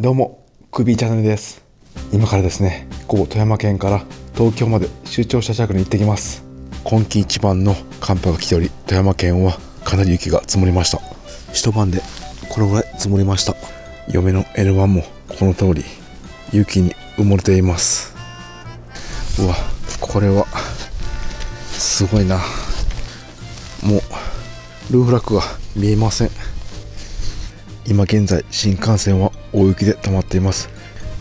どうも、クビーチャンネルです。今からですね、ここ富山県から東京まで出張車着に行ってきます。今季一番の寒波が来ており、富山県はかなり雪が積もりました。一晩でこのぐらい積もりました。嫁の L1 もこの通り雪に埋もれています。うわ、これはすごいな。もうルーフラックが見えません。今現在新幹線は大雪で止まっています。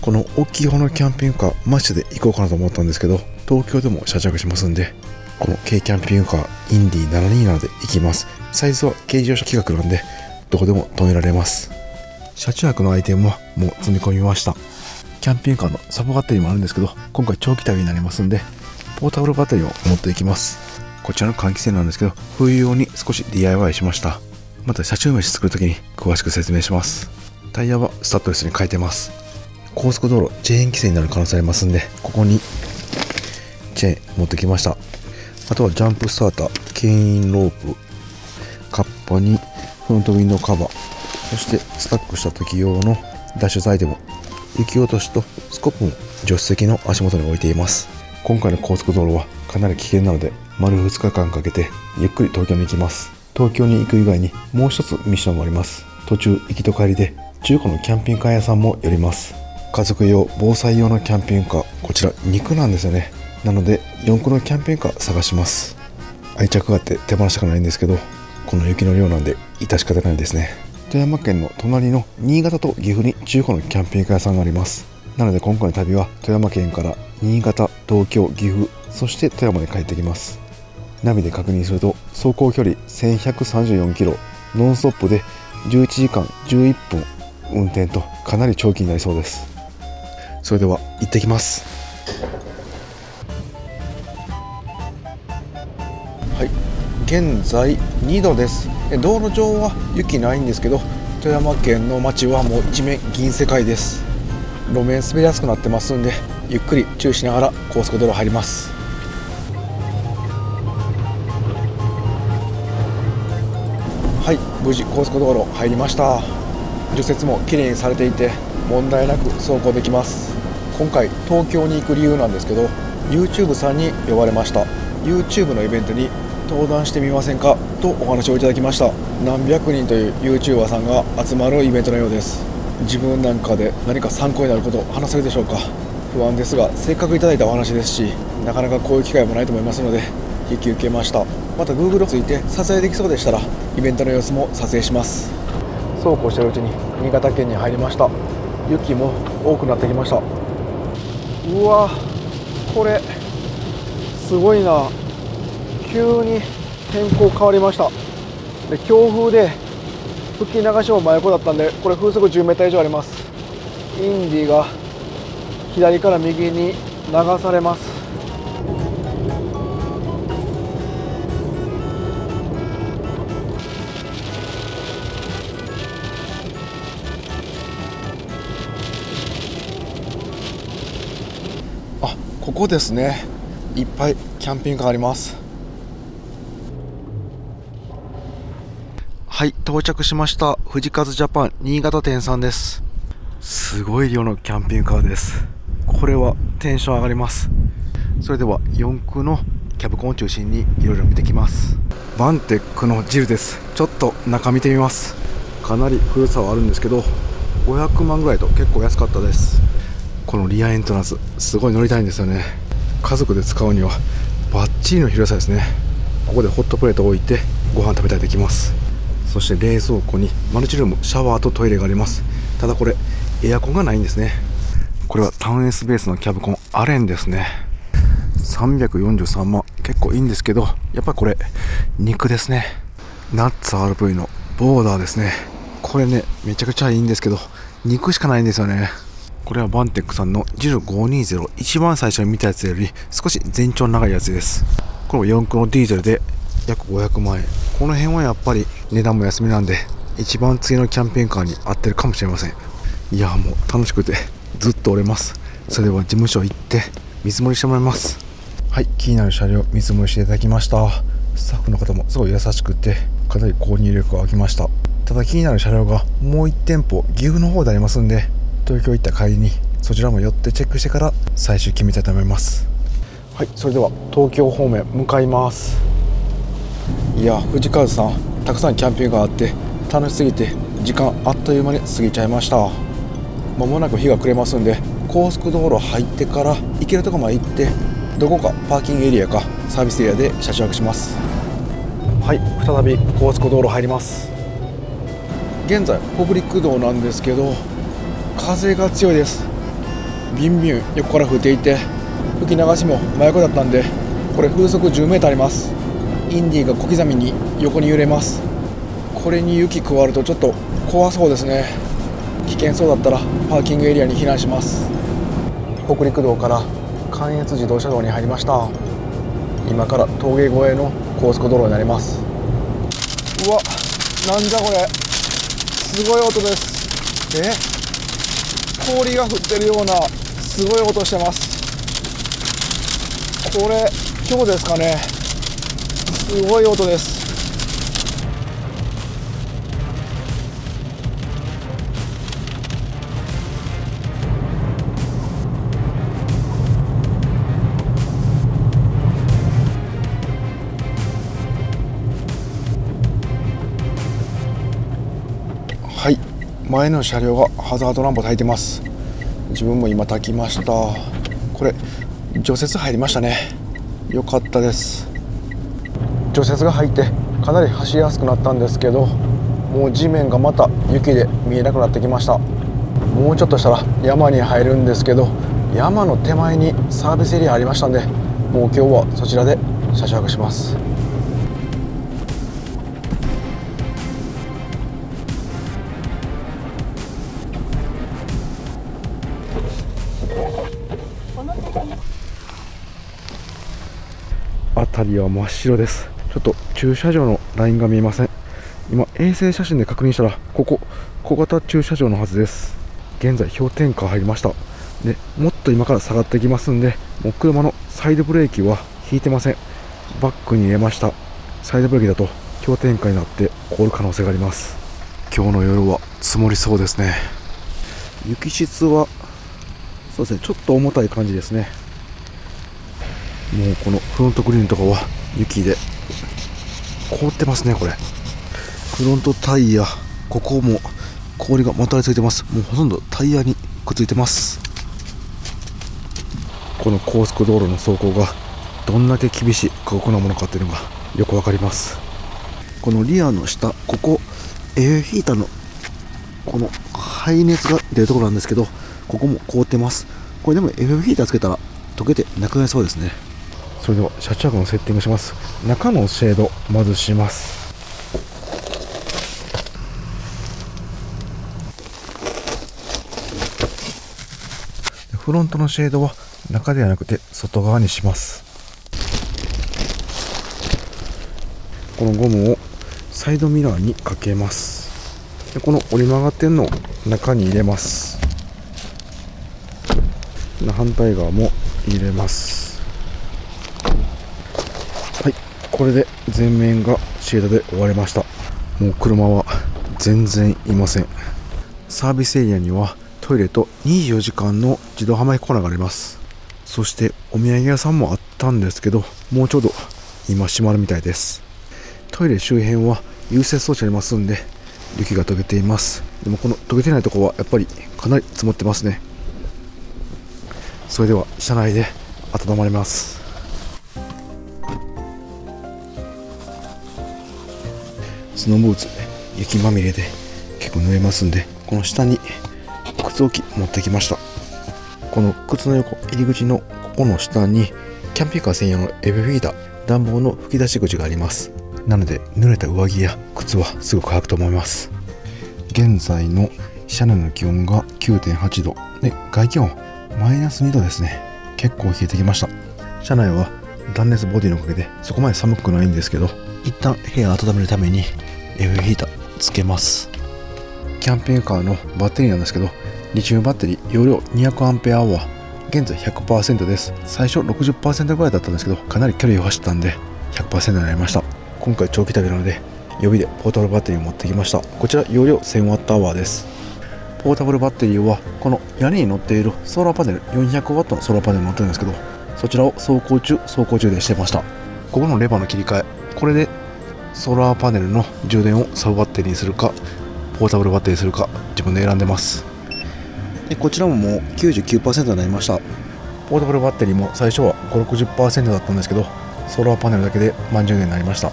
この大きい方のキャンピングカーマッシュで行こうかなと思ったんですけど東京でも車着しますんでこの軽キャンピングカーインディ727で行きます。サイズは軽自動車規格なんでどこでも止められます。車中泊のアイテムはもう積み込みました。キャンピングカーのサブバッテリーもあるんですけど今回長期旅になりますんでポータブルバッテリーを持っていきます。こちらの換気扇なんですけど冬用に少し DIY しました。また車中飯作るときに詳しく説明します。タイヤはスタッドレスに変えてます。高速道路チェーン規制になる可能性ありますんでここにチェーン持ってきました。あとはジャンプスターター牽引ロープカッパにフロントウィンドウカバーそしてスタックした時用のダッシュアイテム雪落としとスコップも助手席の足元に置いています。今回の高速道路はかなり危険なので丸2日間かけてゆっくり東京に行きます。東京に行く以外にもう一つミッションもあります。途中行きと帰りで中古のキャンピングカー屋さんも寄ります。家族用防災用のキャンピングカーこちら肉なんですよね。なので4個のキャンピングカー探します。愛着があって手放したくないんですけどこの雪の量なんで致し方ないですね。富山県の隣の新潟と岐阜に中古のキャンピングカー屋さんがあります。なので今回の旅は富山県から新潟東京岐阜そして富山に帰ってきます。ナビで確認すると走行距離1134キロノンストップで11時間11分運転とかなり長期になりそうです。それでは行ってきます。はい。現在2度です。道路上は雪ないんですけど富山県の街はもう一面銀世界です。路面滑りやすくなってますんでゆっくり注意しながら高速道路入ります。はい無事高速道路入りました。除雪もきれいにされていて問題なく走行できます。今回東京に行く理由なんですけど YouTube さんに呼ばれました。YouTube のイベントに登壇してみませんか？とお話をいただきました。何百人という YouTuber さんが集まるイベントのようです。自分なんかで何か参考になることを話せるでしょうか？不安ですがせっかくいただいたお話ですしなかなかこういう機会もないと思いますので引き受けました。また Google ついて撮影できそうでしたらイベントの様子も撮影します。そうこうしてるうちに新潟県に入りました。雪も多くなってきました。うわこれすごいな。急に天候変わりました。で強風で吹き流しも真横だったんでこれ風速10メーター以上あります。インディが左から右に流されます。ここですね。いっぱいキャンピングカーあります。はい到着しました。富士和ジャパン新潟店さんです。すごい量のキャンピングカーです。これはテンション上がります。それでは4区のキャブコンを中心にいろいろ見てきます。バンテックのジルです。ちょっと中見てみます。かなり古さはあるんですけど500万ぐらいと結構安かったです。このリアエントランスすごい乗りたいんですよね。家族で使うにはバッチリの広さですね。ここでホットプレートを置いてご飯食べたりできます。そして冷蔵庫にマルチルームシャワーとトイレがあります。ただこれエアコンがないんですね。これはタウンエースベースのキャブコンアレンですね。343万結構いいんですけどやっぱこれ肉ですね。ナッツ RV のボーダーですね。これねめちゃくちゃいいんですけど肉しかないんですよね。これはバンテックさんのジル520一番最初に見たやつより少し全長長いやつです。これも4駆のディーゼルで約500万円。この辺はやっぱり値段も安めなんで一番次のキャンピンカーに合ってるかもしれません。いやもう楽しくてずっと折れます。それでは事務所行って見積もりしてもらいます。はい気になる車両見積もりしていただきました。スタッフの方もすごい優しくてかなり購入力が湧きました。ただ気になる車両がもう1店舗岐阜の方でありますんで東京行った帰りにそちらも寄ってチェックしてから最終決めたいと思います。はいそれでは東京方面向かいます。いや藤川さんたくさんキャンピングがあって楽しすぎて時間あっという間に過ぎちゃいました。まもなく日が暮れますんで高速道路入ってから行けるとこまで行ってどこかパーキングエリアかサービスエリアで車中泊します。はい再び高速道路入ります。現在北陸道なんですけど風が強いです。ビンビン横から吹いていて吹き流しも真横だったんでこれ風速 10m あります。インディが小刻みに横に揺れます。これに雪加わるとちょっと怖そうですね。危険そうだったらパーキングエリアに避難します。北陸道から関越自動車道に入りました。今から峠越えの高速道路になります。うわなんじゃこれ。すごい音です。え？氷が降ってるようなすごい音してます。これ今日ですかね。すごい音です。はい。前の車両がハザードランプ焚いてます。自分も今焚きました。これ除雪入りましたね。良かったです。除雪が入ってかなり走りやすくなったんですけどもう地面がまた雪で見えなくなってきました。もうちょっとしたら山に入るんですけど山の手前にサービスエリアありましたんでもう今日はそちらで車中泊します。辺りは真っ白です。ちょっと駐車場のラインが見えません。今衛星写真で確認したらここ小型駐車場のはずです。現在氷点下入りました。でもっと今から下がってきますんでもう車のサイドブレーキは引いてません。バックに入れました。サイドブレーキだと氷点下になって凍る可能性があります。今日の夜は積もりそうですね。雪質はそうですねちょっと重たい感じですね。もうこのフロントグリーンとかは雪で凍ってますねこれ。フロントタイヤここも氷がまとわりついてます。もうほとんどタイヤにくっついてます。この高速道路の走行がどんだけ厳しい過酷なものかっていうのがよくわかります。このリアの下ここエアヒーターのこの排熱が出るところなんですけどここも凍ってます。これでもエアヒーターつけたら溶けてなくなりそうですねそれでは車中泊のセッティングします。中のシェードまずします。フロントのシェードは中ではなくて外側にします。このゴムをサイドミラーにかけます。でこの折り曲がってんのを中に入れます。反対側も入れますはいこれで全面がシェードで終わりました。もう車は全然いません。サービスエリアにはトイレと24時間の自動販売コーナーがあります。そしてお土産屋さんもあったんですけどもうちょうど今閉まるみたいです。トイレ周辺は融雪装置ありますんで雪が溶けています。でもこの溶けてないとこはやっぱりかなり積もってますね。それでは車内で温まります。スノーブーツ雪まみれで結構濡れますんでこの下に靴置き持ってきました。この靴の横入り口のここの下にキャンピングカー専用のエベフィーダー暖房の吹き出し口があります。なので濡れた上着や靴はすぐ乾くと思います。現在の車内の気温が9.8度。で外気温マイナス2度ですね。結構冷えてきました。車内は断熱ボディのおかげでそこまで寒くないんですけど一旦部屋を温めるためにエフヒーターつけます。キャンピングカーのバッテリーなんですけどリチウムバッテリー容量 200Ah 現在100%です。最初60%ぐらいだったんですけどかなり距離を走ったんで100%になりました。今回長期旅なので予備でポータブルバッテリーを持ってきました。こちら容量 1000Wh です。ポータブルバッテリーはこの屋根に乗っているソーラーパネル 400W のソーラーパネルに乗ってるんですけどそちらを走行中走行中でしてました。ここのレバーの切り替えこれでソーラーパネルの充電をサブバッテリーにするかポータブルバッテリーにするか自分で選んでます。でこちらももう99%になりました。ポータブルバッテリーも最初は560%だったんですけどソーラーパネルだけで満充電になりました。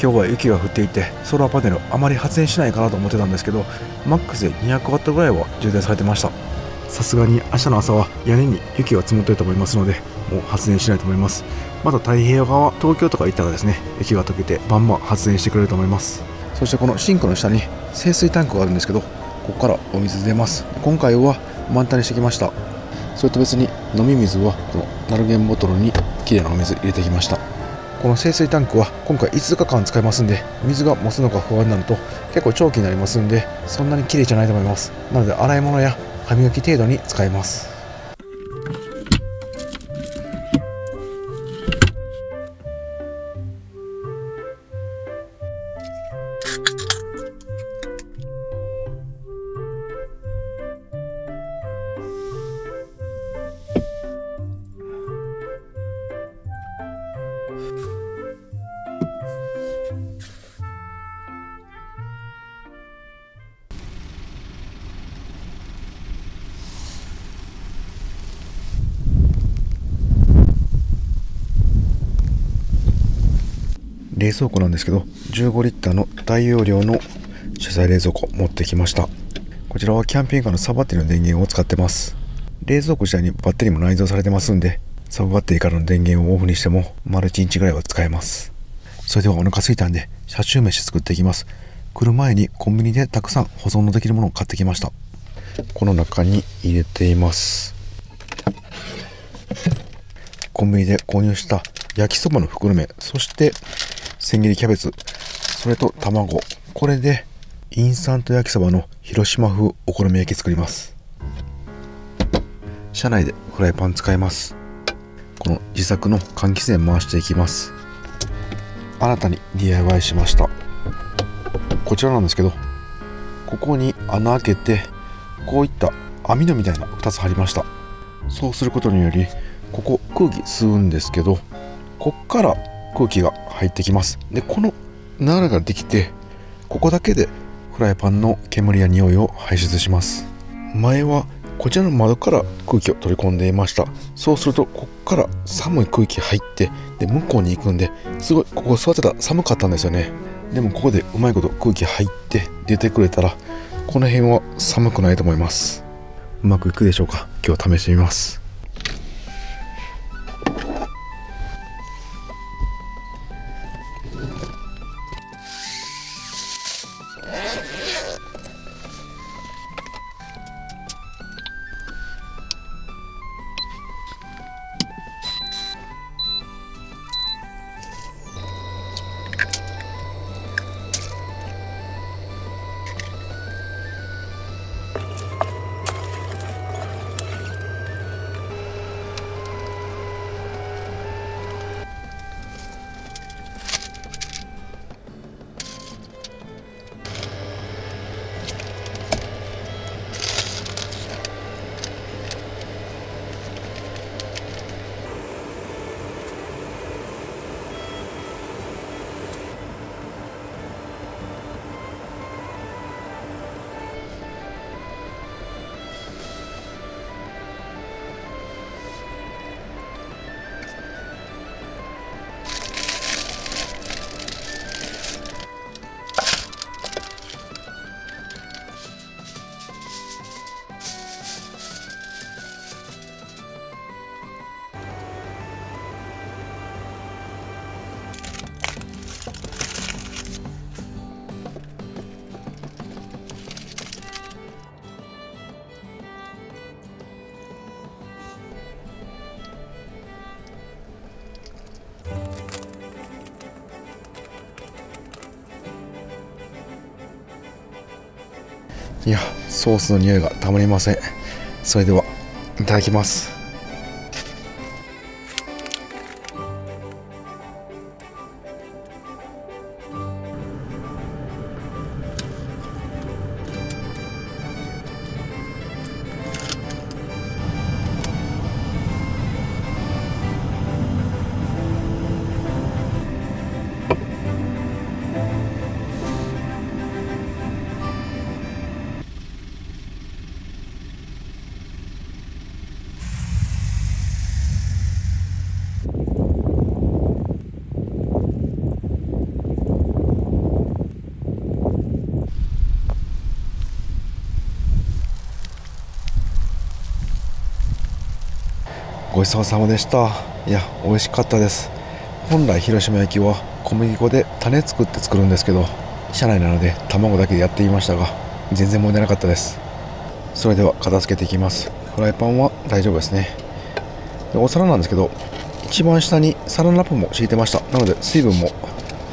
今日は雪が降っていてソーラーパネルあまり発電しないかなと思ってたんですけどマックスで 200W ぐらいは充電されてましたさすがに明日の朝は屋根に雪が積もっていると思いますのでもう発電しないと思います。また太平洋側東京とか行ったらですね雪が溶けてバンバン発電してくれると思います。そしてこのシンクの下に清水タンクがあるんですけどここからお水出ます。今回は満タンにしてきました。それと別に飲み水はこのナルゲンボトルにきれいなお水入れてきました。この清水タンクは今回5日間使いますんで水が持つのか不安になると結構長期になりますんでそんなに綺麗じゃないと思います。なので洗い物や歯磨き程度に使います。冷蔵庫なんですけど15リッターの大容量の取材冷蔵庫持ってきました。こちらはキャンピングカーのサブバッテリーの電源を使ってます。冷蔵庫自体にバッテリーも内蔵されてますんでサブバッテリーからの電源をオフにしても丸1日ぐらいは使えます。それではお腹空いたんで車中飯作っていきます。来る前にコンビニでたくさん保存のできるものを買ってきました。この中に入れています。コンビニで購入した焼きそばの袋麺そして千切りキャベツそれと卵これでインスタント焼きそばの広島風お好み焼き作ります。車内でフライパン使います。この自作の換気扇回していきます。新たに DIY しました。こちらなんですけどここに穴開けてこういった網戸みたいな2つ貼りました。そうすることによりここ空気吸うんですけどこっから空気が入ってきます。でこの流れができてここだけでフライパンの煙や匂いを排出します。前はこちらの窓から空気を取り込んでいました。そうするとこっから寒い空気入ってで向こうに行くんですごいここ座ってた寒かったんですよね。でもここでうまいこと空気入って出てくれたらこの辺は寒くないと思います。うまくいくでしょうか？今日試してみます。Yeah. いやソースの匂いがたまりません。それではいただきます。ごちそうさまでした。いや美味しかったです。本来広島焼きは小麦粉で種作って作るんですけど車内なので卵だけでやっていましたが全然問題なかったです。それでは片付けていきます。フライパンは大丈夫ですね。でお皿なんですけど一番下にサランラップも敷いてました。なので水分も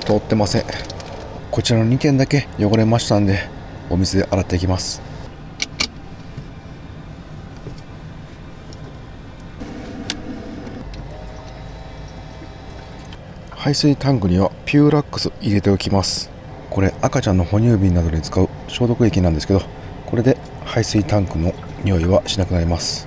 通ってません。こちらの2点だけ汚れましたんでお水で洗っていきます。排水タンクにはピューラックス入れておきます。これ赤ちゃんの哺乳瓶などに使う消毒液なんですけどこれで排水タンクの匂いはしなくなります。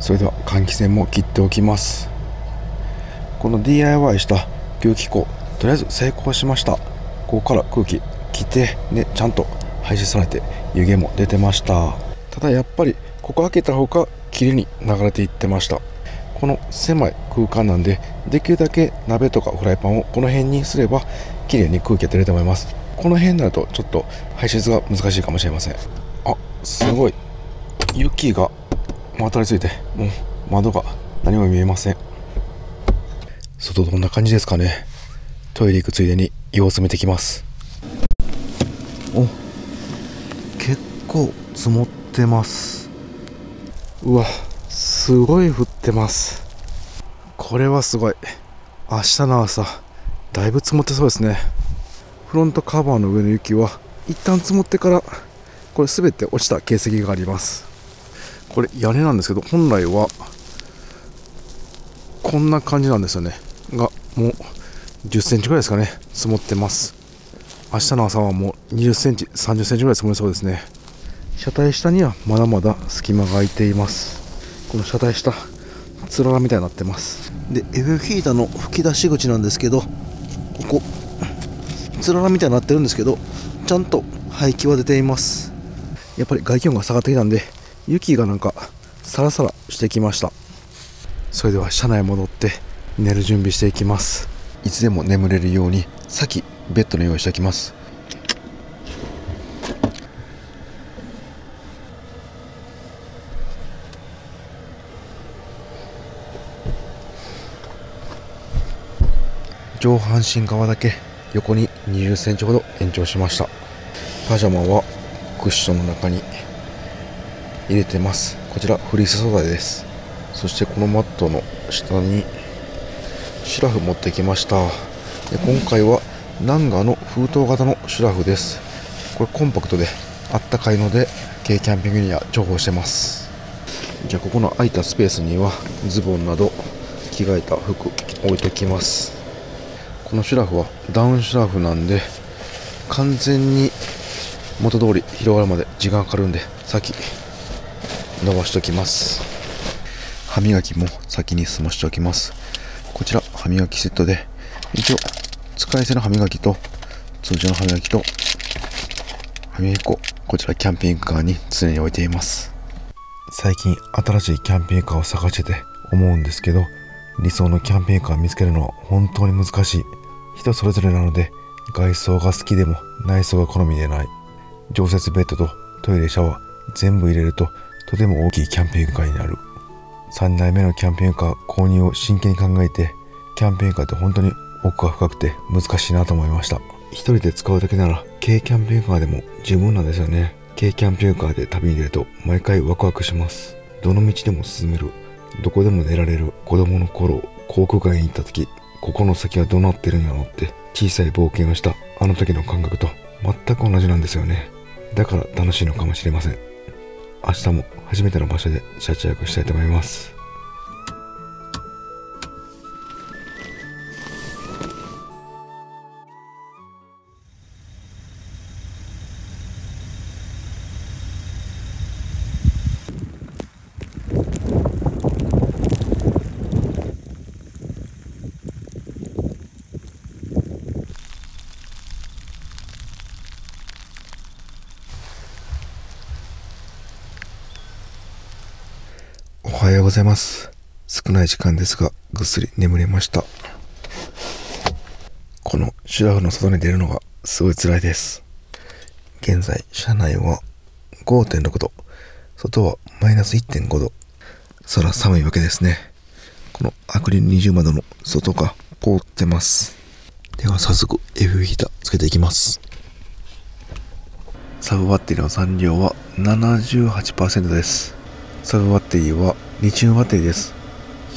それでは換気扇も切っておきます。この DIY した吸気口とりあえず成功しました。ここから空気来てねちゃんと排出されて湯気も出てました。ただやっぱりここ開けた方が綺麗に流れていってました。この狭い空間なんでできるだけ鍋とかフライパンをこの辺にすれば綺麗に空気が出ると思います。この辺になるとちょっと排出が難しいかもしれません。あすごい。雪がまたりついてもう窓が何も見えません。外どんな感じですかね。トイレ行くついでに様子見てきます。お結構積もってます。うわすごい降ってます。これはすごい。明日の朝だいぶ積もってそうですね。フロントカバーの上の雪は一旦積もってからこれ全て落ちた形跡があります。これ屋根なんですけど本来はこんな感じなんですよね。がもう10センチぐらいですかね積もってます。明日の朝はもう20センチ30センチぐらい積もりそうですね。車体下にはまだまだ隙間が空いています。この車体下つららみたいになってます。で FF ヒーターの吹き出し口なんですけどここつららみたいになってるんですけどちゃんと排気は出ています。やっぱり外気温が下がってきたんで雪がなんかサラサラしてきました。それでは車内戻って寝る準備していきます。いつでも眠れるように先ベッドの用意しておきます。上半身側だけ横に20センチほど延長しました。パジャマはクッションの中に入れてます。こちらフリース素材です。そしてこのマットの下にシュラフ持ってきました。で今回はナンガの封筒型のシュラフです。これコンパクトであったかいので軽キャンピングには重宝してます。じゃあここの空いたスペースにはズボンなど着替えた服置いときます。このシュラフはダウンシュラフなんで完全に元通り広がるまで時間かかるんで先伸ばしておきます。歯磨きも先に済ましておきます。こちら歯磨きセットで。一応使い捨ての歯磨きと通常の歯磨きと歯磨き粉こちらキャンピングカーに常に置いています。最近新しいキャンピングカーを探してて思うんですけど理想のキャンピングカー見つけるのは本当に難しい。人それぞれなので外装が好きでも内装が好みでない。常設ベッドとトイレシャワー全部入れるととても大きいキャンピングカーになる。3代目のキャンピングカー購入を真剣に考えてキャンピングカーって本当に奥が深くて難しいなと思いました。一人で使うだけなら軽キャンピングカーでも十分なんですよね。軽キャンピングカーで旅に出ると毎回ワクワクします。どの道でも進める。どこでも寝られる。子供の頃航空会に行った時ここの先はどうなってるんやろって小さい冒険をしたあの時の感覚と全く同じなんですよね。だから楽しいのかもしれません。明日も初めての場所で車中泊したいと思います。ございます。少ない時間ですがぐっすり眠れました。このシュラフの外に出るのがすごい辛いです。現在車内は5.6度。外はマイナス1.5度。空寒いわけですね。このアクリル二重窓の外が凍ってます。では早速 F ヒーターつけていきます。サブバッテリーの残量は78%です。サブバッテリーはリチウムバッテリーです。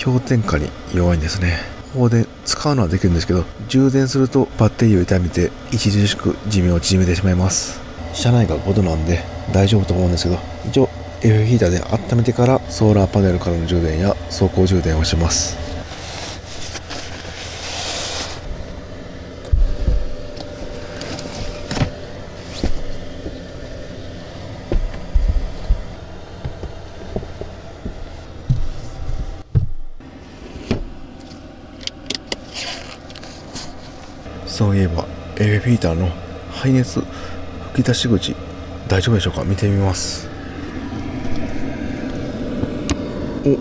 氷点下に弱いんですね。放電使うのはできるんですけど充電するとバッテリーを痛めて著しく寿命を縮めてしまいます。車内が5度なんで大丈夫と思うんですけど一応 F ヒーターで温めてからソーラーパネルからの充電や走行充電をします。そういえばエレフィーターの排熱吹き出し口大丈夫でしょうか？見てみます。お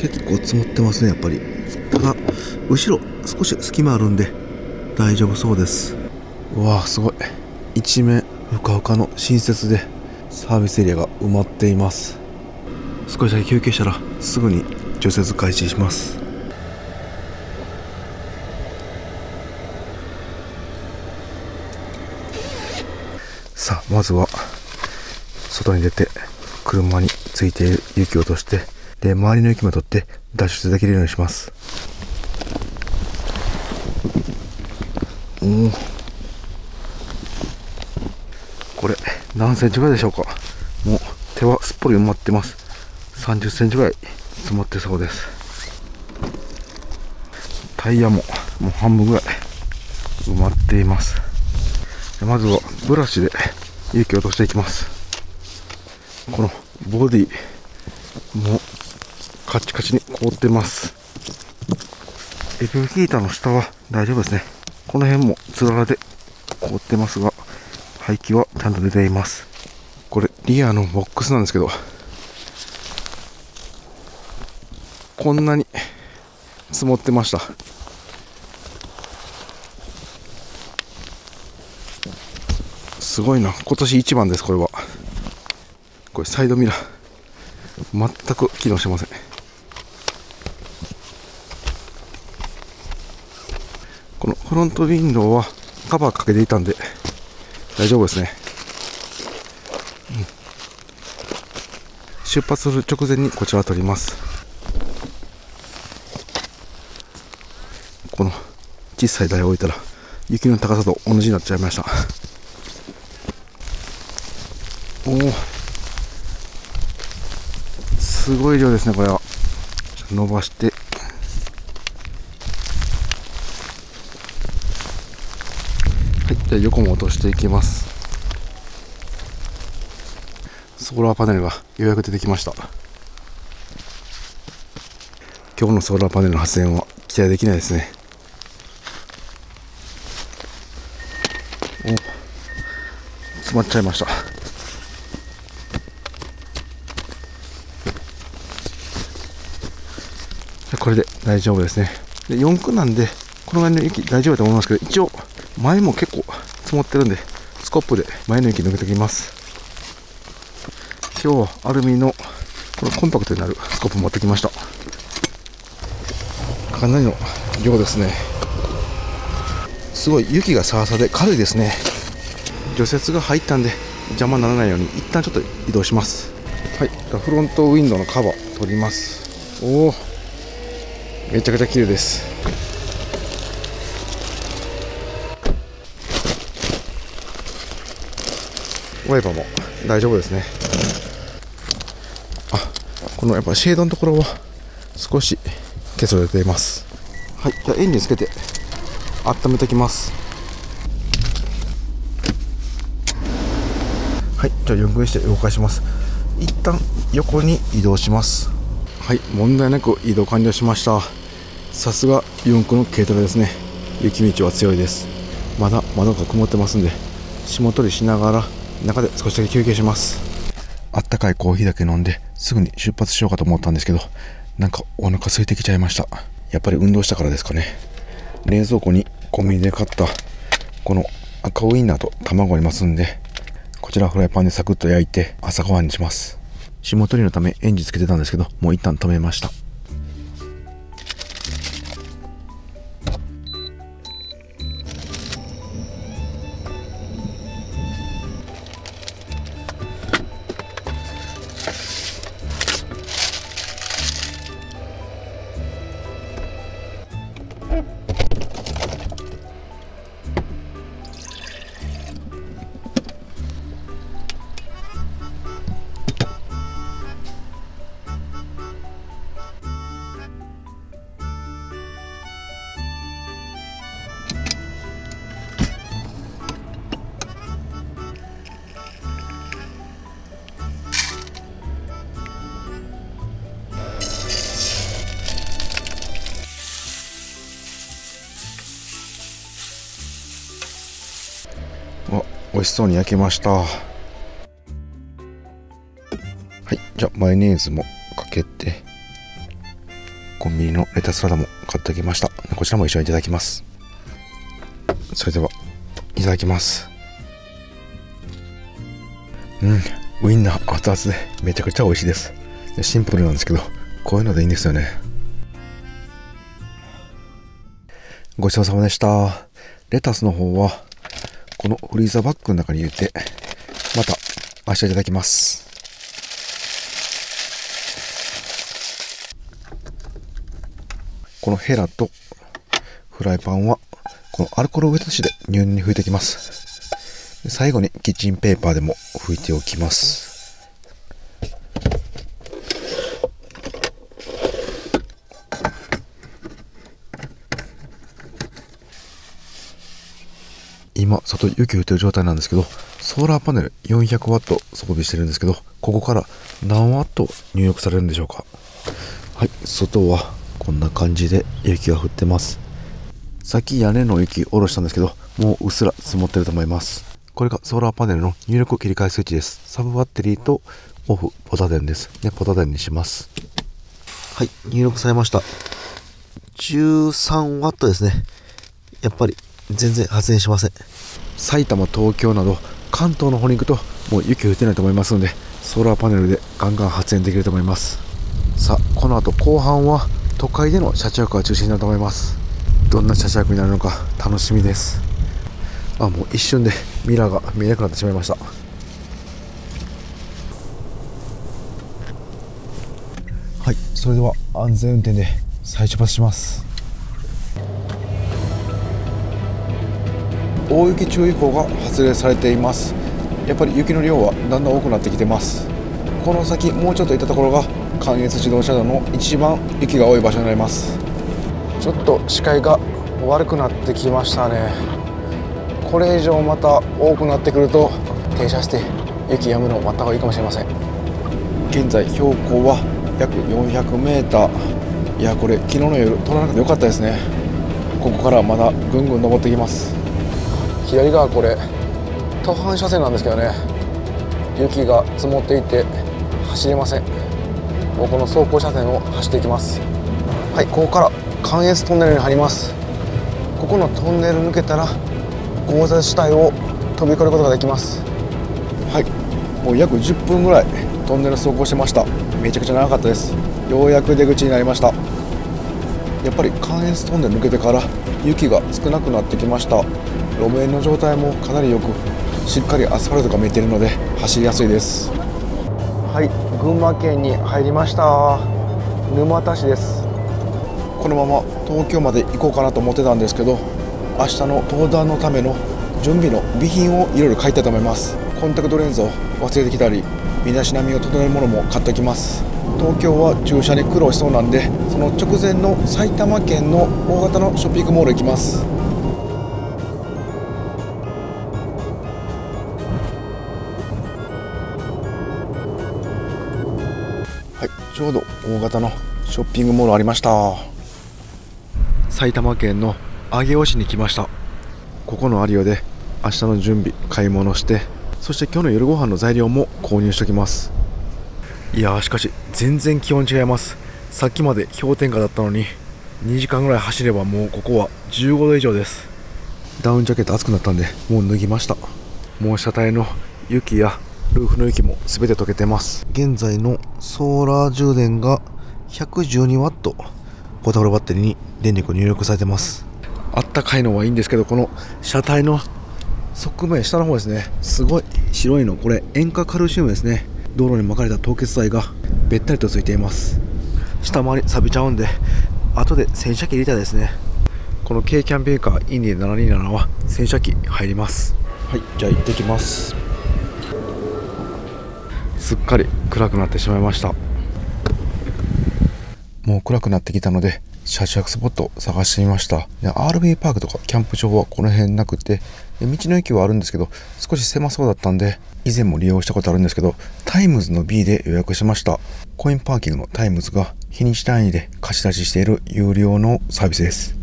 結構積もってますねやっぱり。ただ後ろ少し隙間あるんで大丈夫そうです。うわすごい。一面ふかふかの新設でサービスエリアが埋まっています。少しだけ休憩したらすぐに除雪開始しますさあまずは外に出て車についている雪を落としてで周りの雪も取って脱出できるようにします。おこれ何センチぐらいでしょうか？もう手はすっぽり埋まってます。30センチぐらい積もってそうです。タイヤももう半分ぐらい埋まっています。まずはブラシで雪を落としていきます。このボディもカチカチに凍ってます。エブヒーターの下は大丈夫ですね。この辺もつららで凍ってますが排気はちゃんと出ています。これリアのボックスなんですけどこんなに積もってました。すごいな。今年一番ですこれは。これサイドミラー。全く機能してません。このフロントウィンドウはカバーかけていたんで大丈夫ですね、うん、出発する直前にこちら取ります。この小さい台を置いたら雪の高さと同じになっちゃいましたおおすごい量ですねこれは。伸ばして。はいじゃあ横も落としていきます。ソーラーパネルがようやく出てきました。今日のソーラーパネルの発電は期待できないですね。お詰まっちゃいました。これで大丈夫ですね。で4区なんでこのぐらいの雪大丈夫だと思いますけど一応前も結構積もってるんでスコップで前の雪抜けてきます。今日はアルミのこのコンパクトになるスコップ持ってきました。かなりの量ですね。すごい雪がさわさで軽いですね。除雪が入ったんで邪魔にならないように一旦ちょっと移動します。はい。フロントウィンドウのカバー取ります。おおめちゃくちゃ綺麗です。ワイパーも大丈夫ですね。あこのやっぱシェードのところは少し削れています。はいじゃあエンジンつけて温めておきます。はいじゃあ4分して動かします。一旦横に移動します。はい問題なく移動完了しましたさすが4区の軽トラですね。雪道は強いです。まだ窓が曇ってますんで霜取りしながら中で少しだけ休憩します。あったかいコーヒーだけ飲んですぐに出発しようかと思ったんですけどなんかお腹空いてきちゃいました。やっぱり運動したからですかね。冷蔵庫にコンビニで買ったこの赤ウインナーと卵ありますんでこちらフライパンでサクッと焼いて朝ごはんにします。霜取りのためエンジンつけてたんですけどもう一旦止めました。そうに焼けました。はいじゃあマヨネーズもかけてコンビニのレタスサラダも買ってきました。こちらも一緒にいただきます。それではいただきます。うんウインナー熱々でめちゃくちゃ美味しいです。シンプルなんですけどこういうのでいいんですよね。ごちそうさまでした。レタスの方はこのフリーザーバッグの中に入れて、また明日いただきます。このヘラとフライパンは、このアルコールウェット紙で入念に拭いていきます。最後にキッチンペーパーでも拭いておきます。今外雪降ってる状態なんですけどソーラーパネル400ワット装備してるんですけどここから何ワット入力されるんでしょうか？はい外はこんな感じで雪が降ってます。さっき屋根の雪下ろしたんですけどもううっすら積もってると思います。これがソーラーパネルの入力切り替えスイッチです。サブバッテリーとオフポタ電です。でポタ電にします。はい入力されました。13ワットですね。やっぱり全然発電しません。埼玉東京など関東の方に行くともう雪降ってないと思いますのでソーラーパネルでガンガン発電できると思います。さあこの後後半は都会での車中泊が中心になると思います。どんな車中泊になるのか楽しみです。あもう一瞬でミラーが見えなくなってしまいました。はいそれでは安全運転で再出発します。大雪注意報が発令されています。やっぱり雪の量はだんだん多くなってきてます。この先もうちょっと行ったところが関越自動車道の一番雪が多い場所になります。ちょっと視界が悪くなってきましたね。これ以上また多くなってくると停車して雪止むのを待った方がいいかもしれません。現在標高は約 400m いやこれ昨日の夜取らなくてよかったですね。ここからまだぐんぐん登ってきます。左側これ。途半車線なんですけどね。雪が積もっていて走れません。もうこの走行車線を走っていきます。はいここから関越トンネルに入ります。ここのトンネル抜けたら豪雪地帯を飛び越えることができます。はいもう約10分ぐらいトンネル走行してました。めちゃくちゃ長かったです。ようやく出口になりました。やっぱり関越トンネル抜けてから雪が少なくなってきました。路面の状態もかなり良くしっかりアスファルトが見えているので走りやすいです。はい群馬県に入りました。沼田市です。このまま東京まで行こうかなと思ってたんですけど明日の登壇のための準備の備品をいろいろ買いたいと思います。コンタクトレンズを忘れてきたり身だしなみを整えるものも買ってきます東京は駐車に苦労しそうなんでその直前の埼玉県の大型のショッピングモール行きます。はいちょうど大型のショッピングモールありました。埼玉県の上尾市に来ました。ここのアリオで明日の準備買い物してそして今日の夜ご飯の材料も購入しておきます。いやーしかし全然気温違います。さっきまで氷点下だったのに2時間ぐらい走ればもうここは15度以上です。ダウンジャケット暑くなったんでもう脱ぎました。もう車体の雪やルーフの雪も全て溶けてます。現在のソーラー充電が 112W ポータブルバッテリーに電力入力されてます。あったかいのはいいんですけどこの車体の側面下の方ですね。すごい白いの。これ塩化カルシウムですね道路に巻かれた凍結剤がべったりとついています。下回り錆びちゃうんで後で洗車機入れたですね。この軽キャンピングカーインディ727は洗車機入ります。はいじゃあ行ってきます。すっかり暗くなってしまいました。もう暗くなってきたので車中泊スポットを探してみました。RV パークとかキャンプ場はこの辺なくて道の駅はあるんですけど少し狭そうだったんで以前も利用したことあるんですけどタイムズの B で予約しました。コインパーキングのタイムズが日にち単位で貸し出ししている有料のサービスです。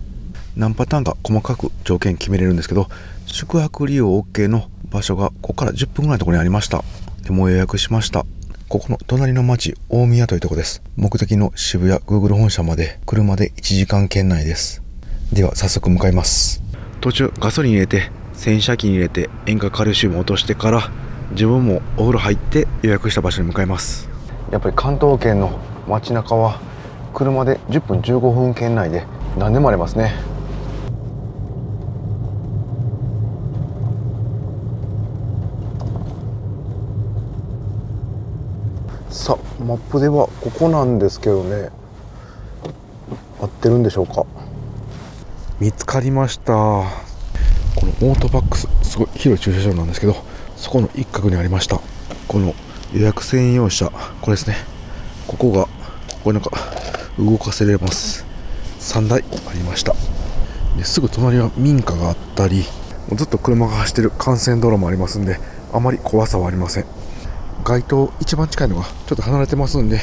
何パターンか細かく条件決めれるんですけど宿泊利用 OK の場所がここから10分ぐらいのところにありました。でも予約しました。ここの隣の町大宮というとこです。目的の渋谷 Google 本社まで車で1時間圏内です。では早速向かいます。途中ガソリン入れて洗車機に入れて塩化カルシウム落としてから自分もお風呂入って予約した場所に向かいます。やっぱり関東圏の街中は車で10分15分圏内で何でもありますね。さあマップではここなんですけどね。合ってるんでしょうか？見つかりました。このオートバックスすごい広い駐車場なんですけどそこの一角にありました。この予約専用車。これですね。ここがこれなんか動かせれます。3台ありました。ですぐ隣は民家があったりずっと車が走ってる幹線道路もありますんであまり怖さはありません。街灯一番近いのがちょっと離れてますんで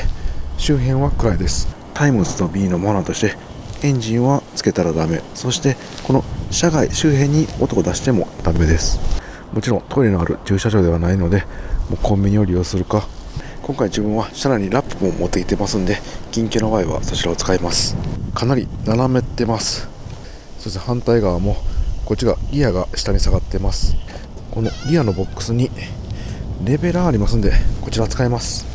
周辺は暗いです。タイムズの B のマナーとしてエンジンはつけたらダメ。そしてこの車外周辺に音を出してもダメです。もちろんトイレのある駐車場ではないのでもうコンビニを利用するか。今回自分は車内にラップも持ってきてますんで緊急の場合はそちらを使います。かなり斜めってます。そして反対側もこっちがリアが下に下がってます。このリアのボックスにレベラーありますんでこちら使います。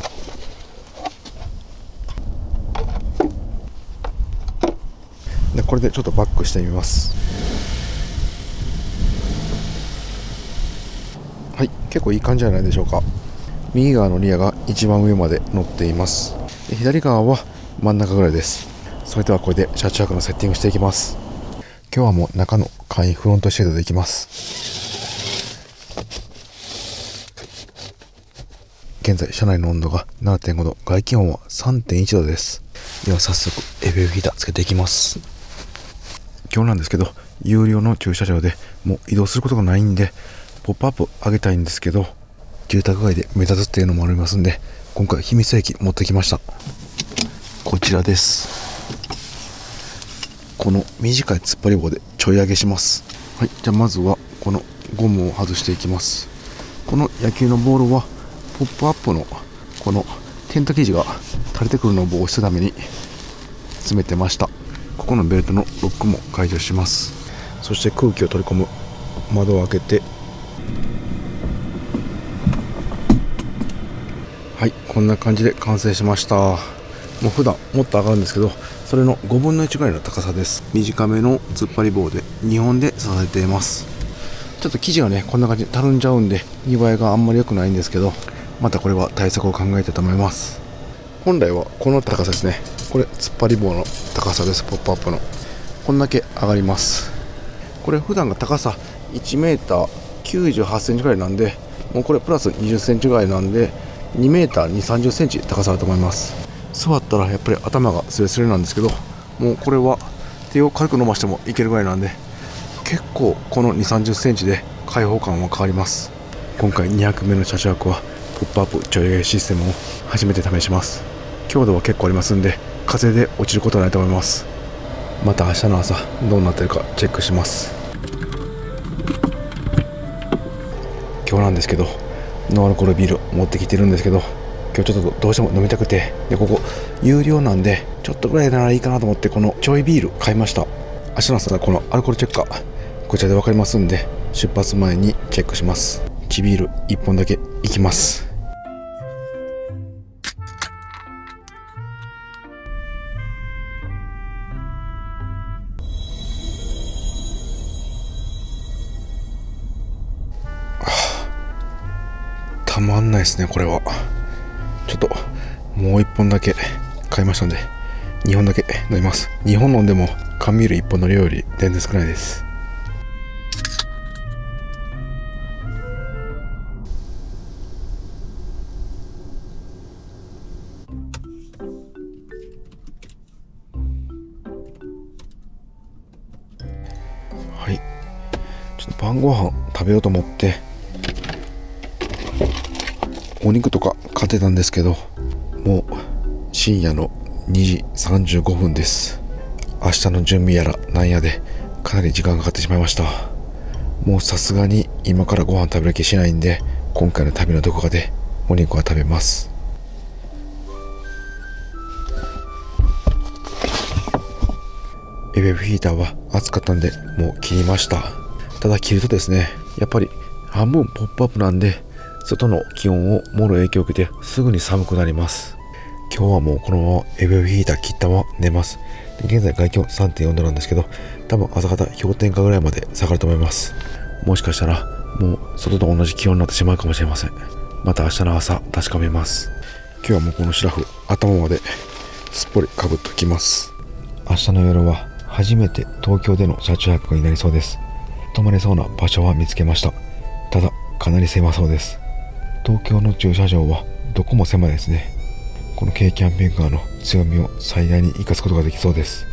でこれでちょっとバックしてみますはい結構いい感じじゃないでしょうか。右側のリアが一番上まで乗っています。左側は真ん中ぐらいです。それではこれで車中泊のセッティングしていきます。今日はもう中の簡易フロントシェードでいきます。現在車内の温度が7.5度。外気温は3.1度です。では早速エビューヒーターつけていきます。今日なんですけど有料の駐車場でもう移動することがないんでポップアップ上げたいんですけど住宅街で目立つっていうのもありますんで今回秘密兵器持ってきました。こちらです。この短い突っ張り棒でちょい上げします。はいじゃあまずはこのゴムを外していきます。この野球のボールはポップアップのこのテント生地が垂れてくるのを防止するために詰めてました。ここのベルトのロックも解除します。そして空気を取り込む窓を開けてはいこんな感じで完成しました。もう普段もっと上がるんですけどそれの5分の1ぐらいの高さです。短めの突っ張り棒で2本で支えています。ちょっと生地がねこんな感じでたるんじゃうんで見栄えがあんまり良くないんですけどまたこれは対策を考えたいと思います。本来はこの高さですね。これ突っ張り棒の高さです。ポップアップの。こんだけ上がります。これ普段が高さ 1m 98センチぐらいなんでもうこれプラス20センチぐらいなんで2 m 2 3 0センチ高さあると思います。座ったらやっぱり頭がスレスレなんですけどもうこれは手を軽く伸ばしてもいけるぐらいなんで結構この2 3 0センチで開放感は変わります。今回200名の車中泊はポップアップちょいシステムを初めて試します。強度は結構ありますんで風で落ちることはないと思います。また明日の朝どうなってるかチェックします。なんですけどノンアルコールビール持ってきてるんですけど今日ちょっとどうしても飲みたくてでここ有料なんでちょっとぐらいならいいかなと思ってこのちょいビール買いました。明日の朝このアルコールチェッカーこちらで分かりますんで出発前にチェックします。チビール1本だけいきます。たまんないですねこれは。ちょっともう1本だけ買いましたんで2本だけ飲みます。2本飲んでも缶ビール1本の量より全然少ないです。はい。ちょっと晩ご飯食べようと思ってお肉とか買ってたんですけどもう深夜の2時35分です。明日の準備やらなんやでかなり時間がかかってしまいました。もうさすがに今からご飯食べる気しないんで今回の旅のどこかでお肉は食べます。エベブヒーターは暑かったんでもう切りました。ただ切るとですねやっぱり半分ポップアップなんで外の気温をもろ影響を受けてすぐに寒くなります。今日はもうこのままエベブヒーター切ったまま寝ます。で現在外気温3.4度なんですけど多分朝方氷点下ぐらいまで下がると思います。もしかしたらもう外と同じ気温になってしまうかもしれません。また明日の朝確かめます。今日はもうこのシラフ頭まですっぽりかぶっときます。明日の夜は初めて東京での車中泊になりそうです。泊まれそうな場所は見つけました。ただかなり狭そうです。東京の駐車場はどこも狭いですね。この軽キャンピングカーの強みを最大に生かすことができそうです。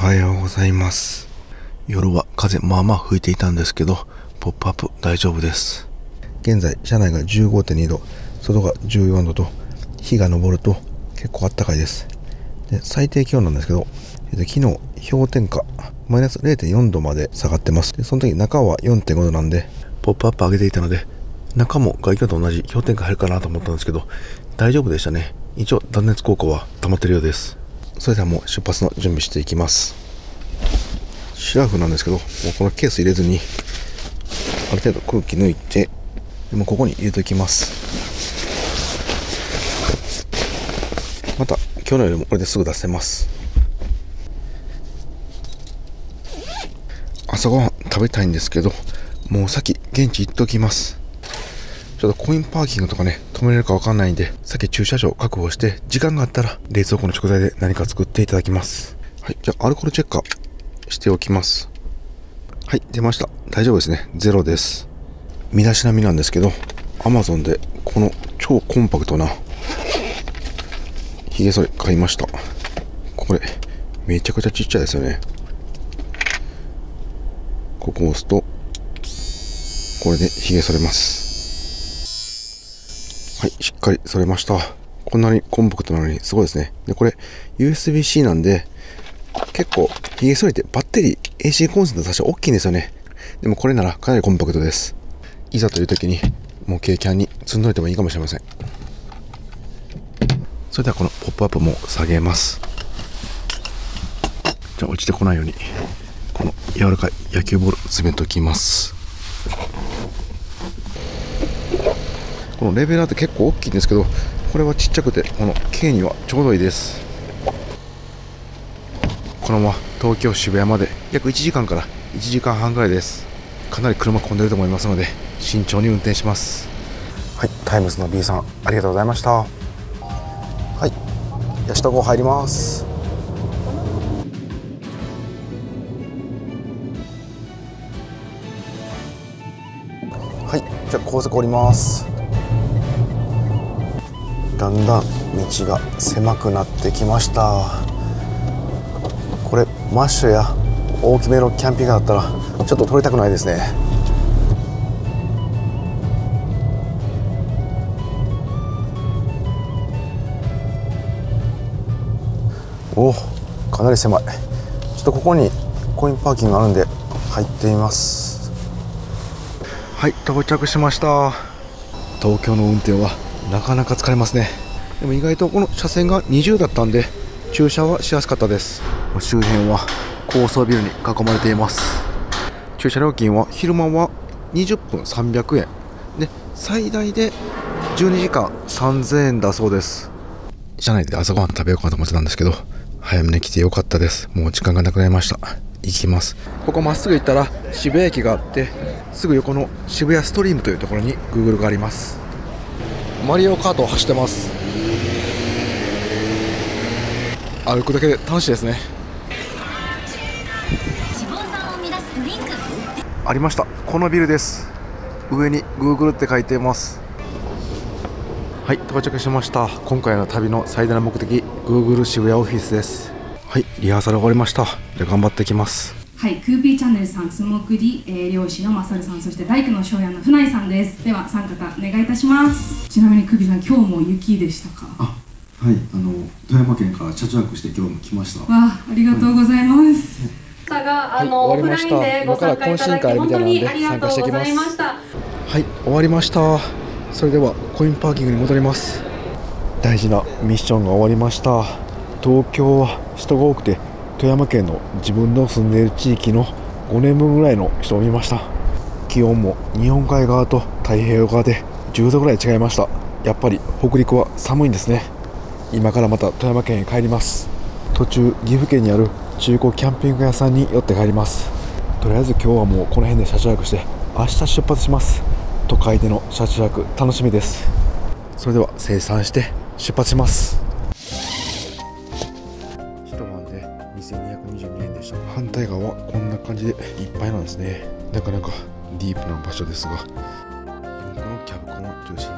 はようございます。夜は風まあまあ吹いていたんですけどポップアップ大丈夫です。現在車内が15.2度外が14度と日が昇ると結構あったかいです。で最低気温なんですけど昨日氷点下マイナス0.4度まで下がってます。でその時中は4.5度なんでポップアップ上げていたので中も外気温と同じ氷点下入るかなと思ったんですけど大丈夫でしたね。一応断熱効果は保ってるようです。それではもう出発の準備していきます。シラフなんですけどもうこのケース入れずにある程度空気抜いてでもここに入れておきます。また今日の夜もこれですぐ出せます。朝ごはん食べたいんですけどもう先現地行っときます。ちょっとコインパーキングとかね、止めれるかわかんないんで、先駐車場確保して、時間があったら冷蔵庫の食材で何か作っていただきます。はい、じゃあアルコールチェッカーしておきます。はい、出ました。大丈夫ですね。ゼロです。身だしなみなんですけど、Amazon でこの超コンパクトなヒゲ剃り買いました。これ、めちゃくちゃちっちゃいですよね。ここを押すと、これでヒゲ剃れます。はい、しっかり剃れました。こんなにコンパクトなのにすごいですね。で、これ USB-C なんで、結構、ヒゲ剃りってバッテリー AC コンセントとして大きいんですよね。でもこれならかなりコンパクトです。いざという時に、もう軽キャンに積んどいてもいいかもしれません。それではこのポップアップも下げます。じゃあ落ちてこないように、この柔らかい野球ボール詰めておきます。このレベラーって結構大きいんですけどこれはちっちゃくてこの K にはちょうどいいです。このまま東京渋谷まで約1時間から1時間半ぐらいです。かなり車混んでると思いますので慎重に運転します。はいタイムズの B さんありがとうございました。はいヤシタ号入ります。はいじゃあ高速降ります。だんだん道が狭くなってきました。これマッシュや大きめのキャンピングカーだったらちょっと撮りたくないですね。おかなり狭い。ちょっとここにコインパーキングがあるんで入ってみます。はい到着しました。東京の運転はなかなか疲れますね。でも意外とこの車線が20だったんで駐車はしやすかったです。周辺は高層ビルに囲まれています。駐車料金は昼間は20分300円。で最大で12時間3000円だそうです。車内で朝ごはん食べようかと思ってたんですけど早めに来てよかったです。もう時間がなくなりました。行きます。ここまっすぐ行ったら渋谷駅があってすぐ横の渋谷ストリームというところに Google がありますマリオカートを走ってます。歩くだけで楽しいですね。ありました。このビルです。上に Google って書いています。はい到着しました。今回の旅の最大の目的 Google 渋谷オフィスです。はいリハーサル終わりました。じゃあ頑張っていきますはい、クーピーチャンネルさん、スモークリ、えー、漁師のマサルさん、そして大工の庄屋の船井さんです。では、三方お願いいたします。ちなみにクーピーさん、今日も雪でしたか？わはい、あの富山県から車中泊して今日も来ました。あ、ありがとうございます。があの、はい終わりましたオフラインでご参加いただき本当にありがとうございましたはい終わりましたそれではコインパーキングに戻ります大事なミッションが終わりました東京は人が多くて富山県の自分の住んでいる地域の5年分ぐらいの人を見ました。気温も日本海側と太平洋側で10度ぐらい違いました。やっぱり北陸は寒いんですね。今からまた富山県へ帰ります。途中岐阜県にある中古キャンピング屋さんに寄って帰ります。とりあえず今日はもうこの辺で車中泊して明日出発します。都会での車中泊楽しみです。それでは生産して出発します。じでいっぱいなんですね。なかなかディープな場所ですが。このキャブコンを中心に